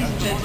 Action.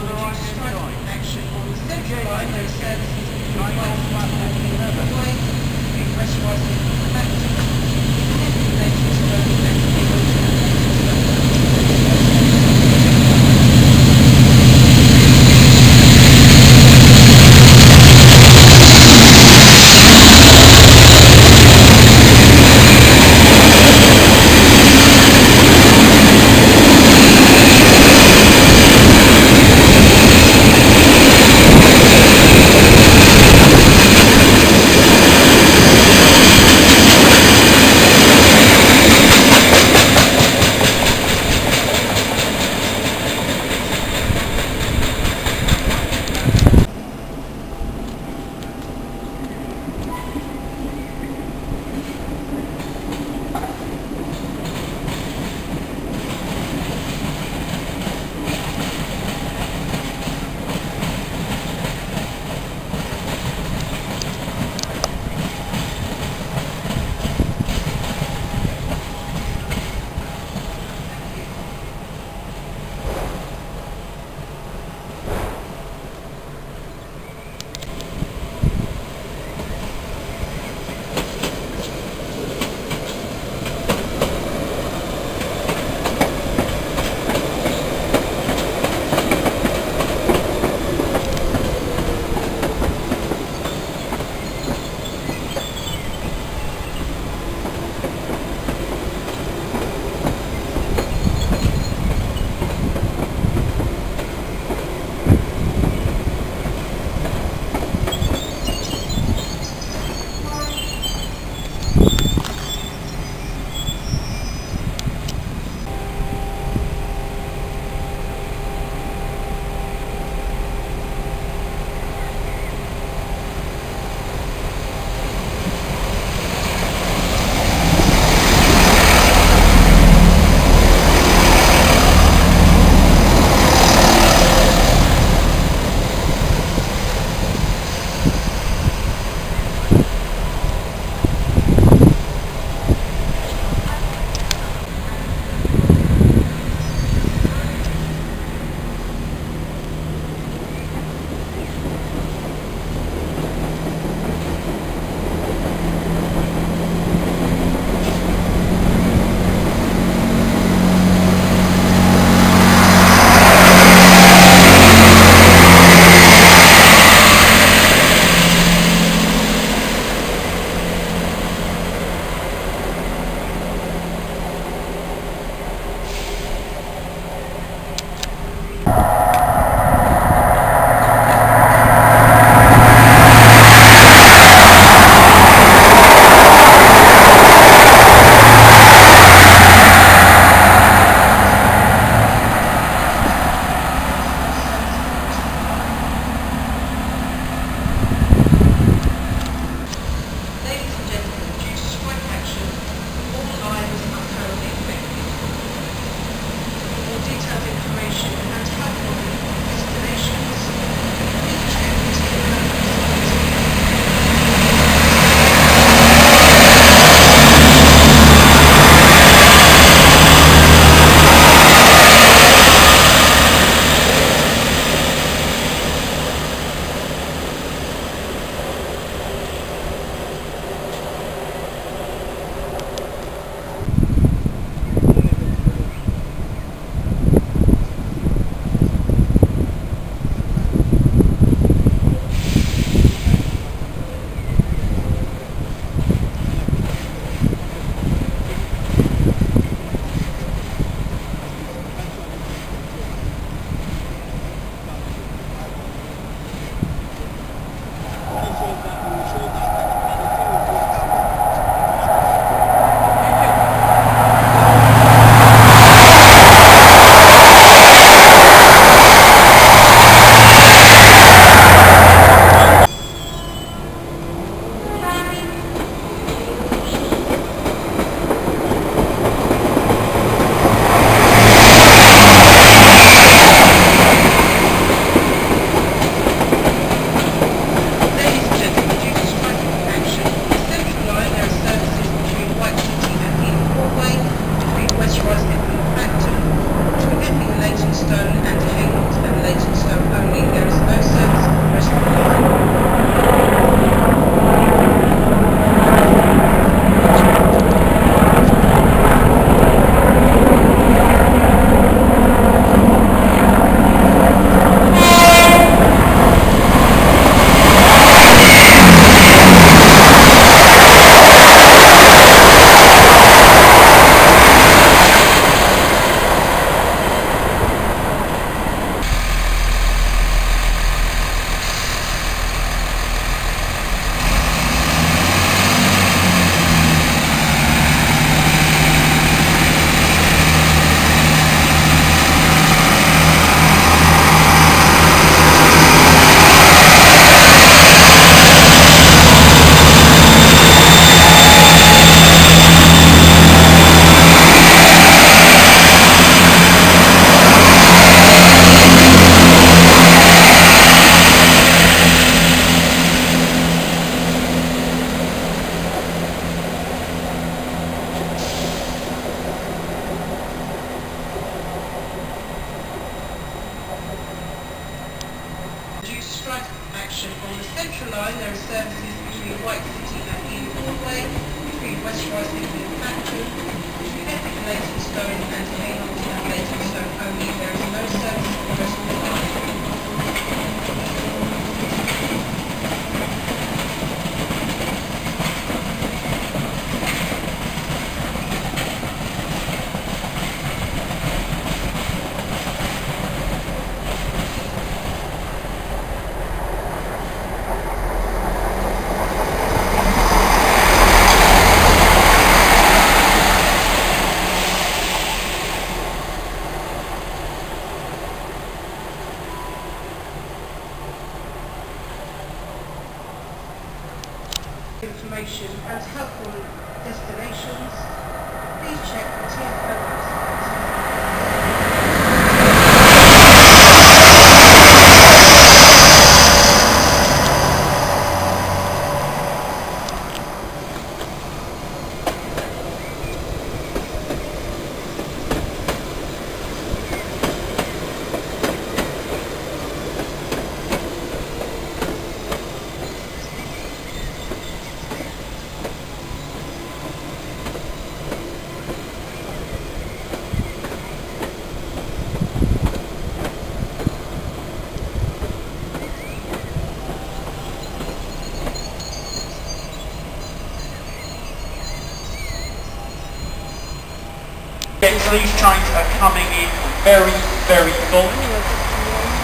These trains are coming in very, very full.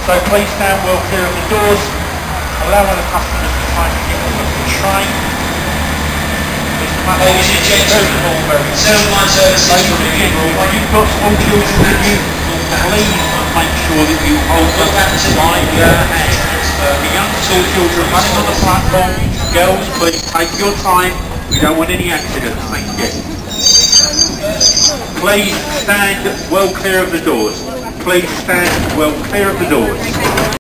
So please stand well clear of the doors. Allow the customers the time to get on the train. Ladies and gentlemen, full, very full. Zone 1 services will begin gentlemen, if you've got small children with you, please make sure that you hold them by their hand. The young school children running on the platform, girls, please take your time. We don't want any accidents, thank you. Please stand well clear of the doors. Please stand well clear of the doors.